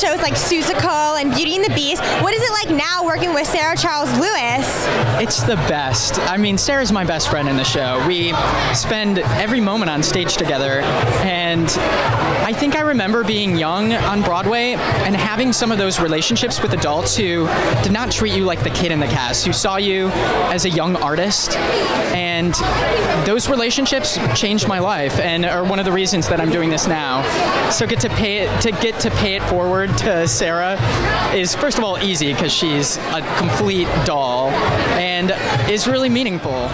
shows like Seussical and Beauty and the Beast. What is it like now working with Sarah Charles Lewis? It's the best. I mean, Sarah's my best friend in the show. We spend every moment on stage together, and I think I remember being young on Broadway and having some of those relationships with adults who did not treat you like the kid in the cast, who saw you as a young artist. And those relationships changed my life and are one of the reasons that I'm doing this now. So get to pay it to get to pay it forward to Sarah is first of all easy because she's a complete doll and is really meaningful.